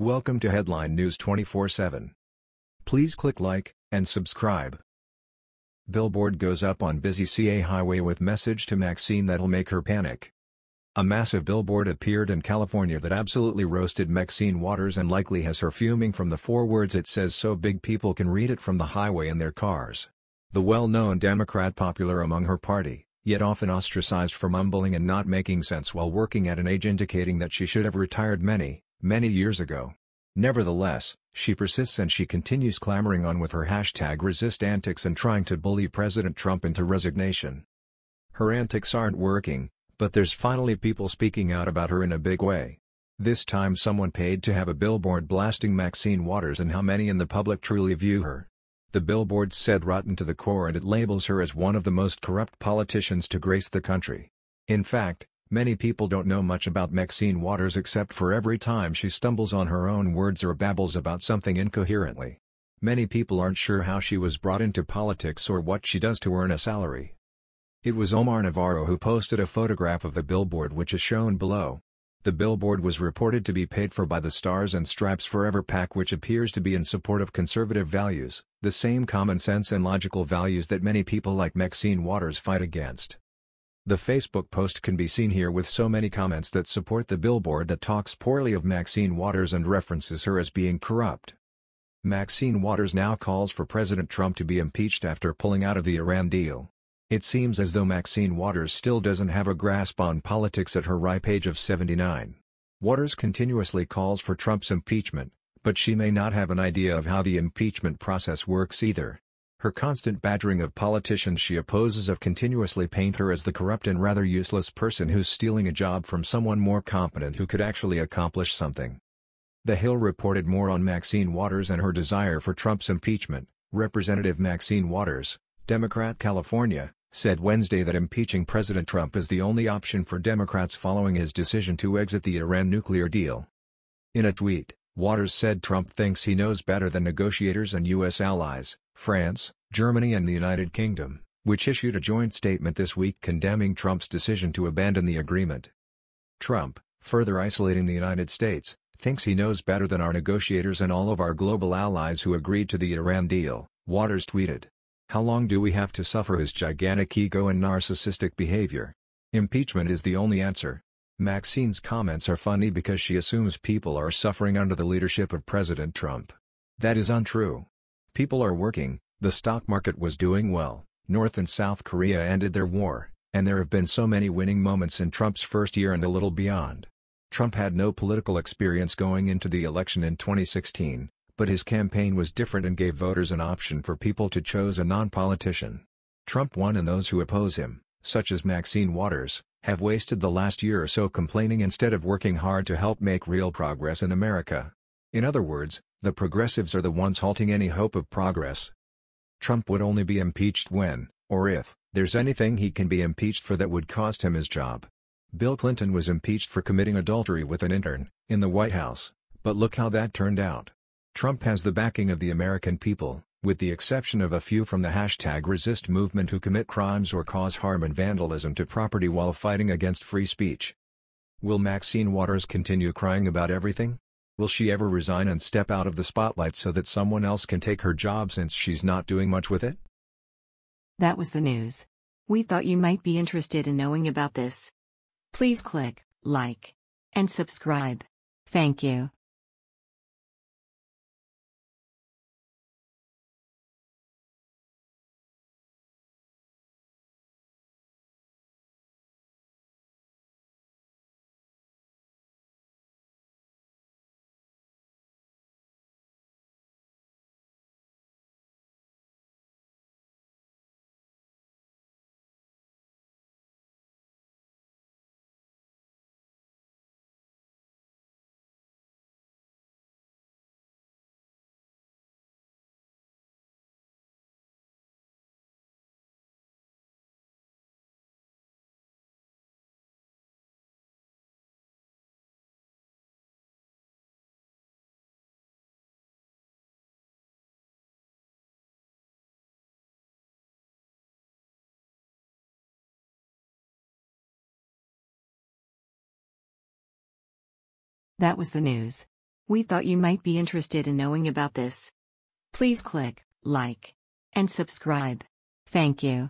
Welcome to Headline News 24/7. Please click like and subscribe. Billboard goes up on busy CA highway with message to Maxine that'll make her panic. A massive billboard appeared in California that absolutely roasted Maxine Waters and likely has her fuming from the four words it says so big people can read it from the highway in their cars. The well-known Democrat popular among her party, yet often ostracized for mumbling and not making sense while working at an age indicating that she should have retired many, many years ago. Nevertheless, she persists and she continues clamoring on with her hashtag resist antics and trying to bully President Trump into resignation. Her antics aren't working, but there's finally people speaking out about her in a big way. This time someone paid to have a billboard blasting Maxine Waters and how many in the public truly view her. The billboard said rotten to the core and it labels her as one of the most corrupt politicians to grace the country. In fact, Many people don't know much about Maxine Waters except for every time she stumbles on her own words or babbles about something incoherently. Many people aren't sure how she was brought into politics or what she does to earn a salary. It was Omar Navarro who posted a photograph of the billboard which is shown below. The billboard was reported to be paid for by the Stars and Stripes Forever PAC which appears to be in support of conservative values, the same common sense and logical values that many people like Maxine Waters fight against. The Facebook post can be seen here with so many comments that support the billboard that talks poorly of Maxine Waters and references her as being corrupt. Maxine Waters now calls for President Trump to be impeached after pulling out of the Iran deal. It seems as though Maxine Waters still doesn't have a grasp on politics at her ripe age of 79. Waters continuously calls for Trump's impeachment, but she may not have an idea of how the impeachment process works either. Her constant badgering of politicians she opposes of continuously paint her as the corrupt and rather useless person who's stealing a job from someone more competent who could actually accomplish something. The Hill reported more on Maxine Waters and her desire for Trump's impeachment. Representative Maxine Waters, Democrat California, said Wednesday that impeaching President Trump is the only option for Democrats following his decision to exit the Iran nuclear deal. In a tweet, Waters said Trump thinks he knows better than negotiators and U.S. allies, France, Germany and the United Kingdom, which issued a joint statement this week condemning Trump's decision to abandon the agreement. Trump, further isolating the United States, thinks he knows better than our negotiators and all of our global allies who agreed to the Iran deal, Waters tweeted. How long do we have to suffer his gigantic ego and narcissistic behavior? Impeachment is the only answer. Maxine's comments are funny because she assumes people are suffering under the leadership of President Trump. That is untrue. People are working, the stock market was doing well, North and South Korea ended their war, and there have been so many winning moments in Trump's first year and a little beyond. Trump had no political experience going into the election in 2016, but his campaign was different and gave voters an option for people to choose a non-politician. Trump won and those who oppose him, such as Maxine Waters, have wasted the last year or so complaining instead of working hard to help make real progress in America. In other words, the progressives are the ones halting any hope of progress. Trump would only be impeached when, or if, there's anything he can be impeached for that would cost him his job. Bill Clinton was impeached for committing adultery with an intern, in the White House, but look how that turned out. Trump has the backing of the American people, with the exception of a few from the hashtag resist movement who commit crimes or cause harm and vandalism to property while fighting against free speech. Will Maxine Waters continue crying about everything? Will she ever resign and step out of the spotlight so that someone else can take her job since she's not doing much with it? That was the news. We thought you might be interested in knowing about this. Please click like and subscribe. Thank you. That was the news. We thought you might be interested in knowing about this. Please click like and subscribe. Thank you.